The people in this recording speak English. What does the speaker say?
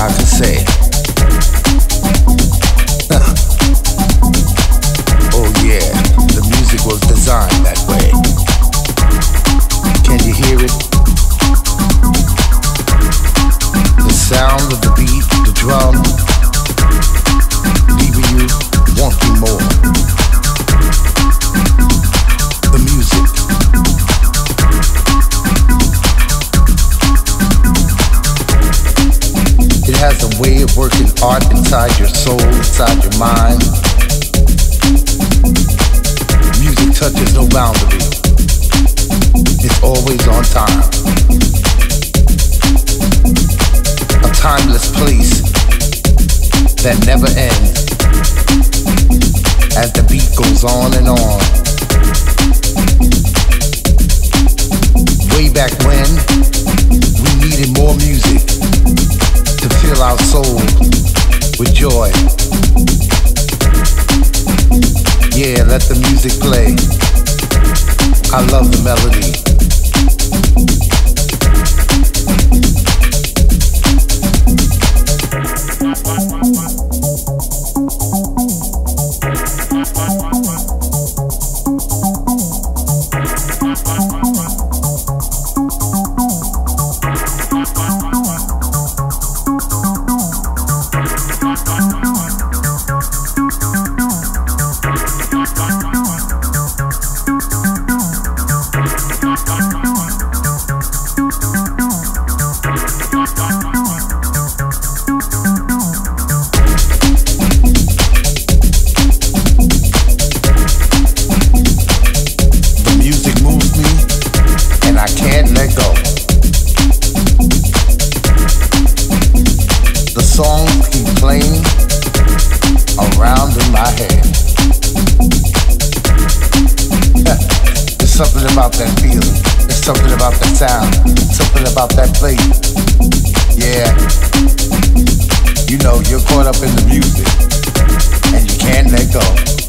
I can say. Way of working art inside your soul, inside your mind. Music touches no boundary. It's always on time. A timeless place that never ends as the beat goes on and on. Way back when, we needed more music to fill our soul with joy. Yeah, let the music play. I love the melody. There's something about that feeling. There's something about that sound. Something about that place. Yeah. You know, you're caught up in the music, and you can't let go.